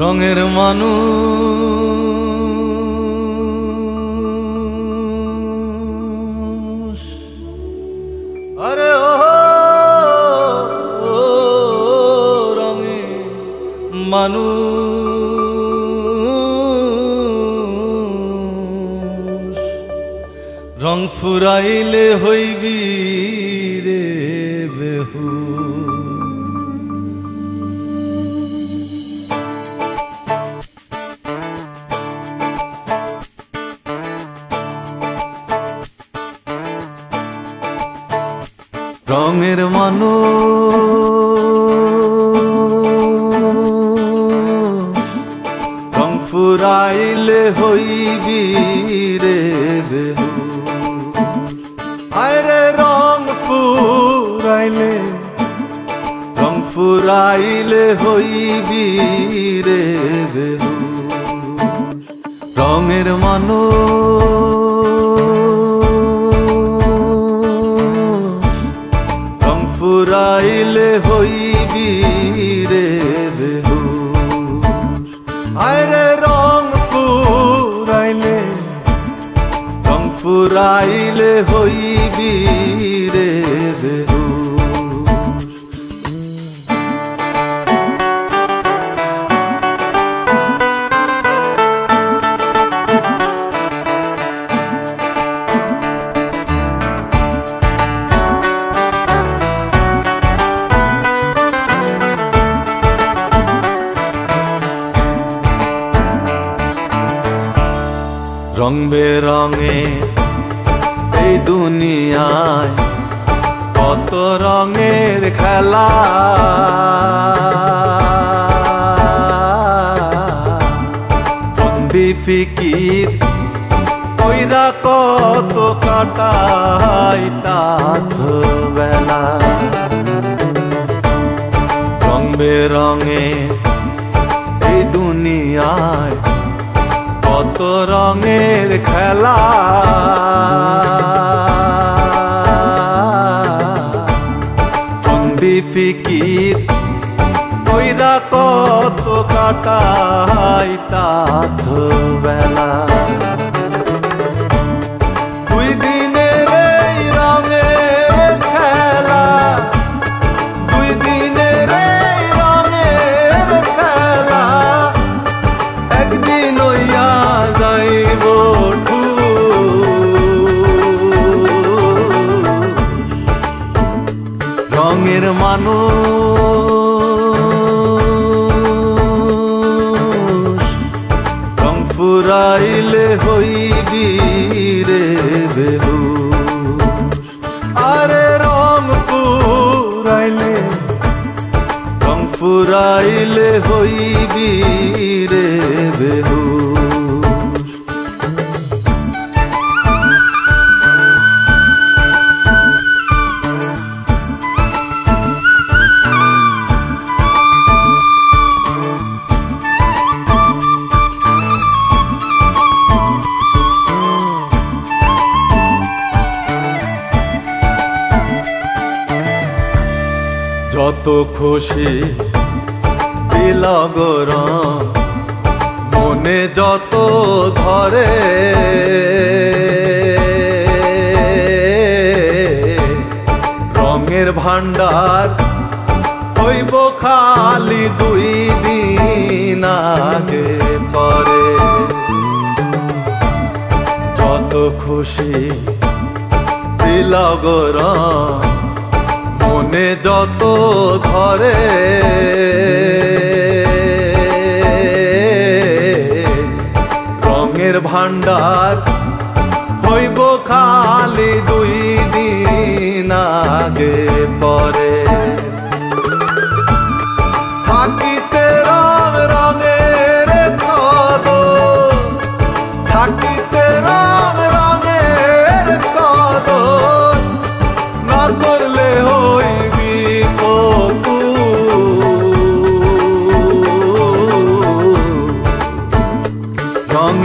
রঙের মানুষ। আরে ও রঙে মানুষ। রং ফুরাইলে হইবি রে বেহু রঙের মানুষ। রং ফুরাইলে হইবি রে বেহু আরে রং ফুরাইলে রং ফুরাইলে হইবি রে রঙের মানুষ। ফুরাইলে হইবি রে বেহুশ। রং ফুরাইলে রং ফুরাইলে হইবি রং বেরঙে এই দুনিয়ায় কত রঙের খেলা। বন্দি ফিকির কইরা কত কাটাই তাস বেলা। রং বেরঙে এই দুনিয়ায় কত রঙের খেলা। ফন্দি ফিকির কইরা কত কাটাই তাস বেলা। রঙের মানুষ রং ফুরাইলে হইবি যত খুশি দিলগর মনে যত ধরে। রঙের ভান্ডার হইব খালি দুই দিন আগে পরে। যত খুশি দিলগর মনে যত ধরে। রঙের ভান্ডার হইব খালি দুই দিন আগে পরে।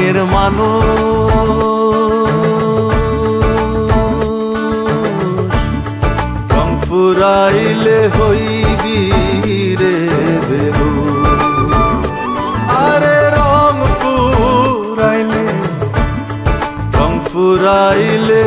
রঙের মানো রং ফুরাইলে হইবি রে বেহু আরে রং ফুরাইলে রং ফুরাইলে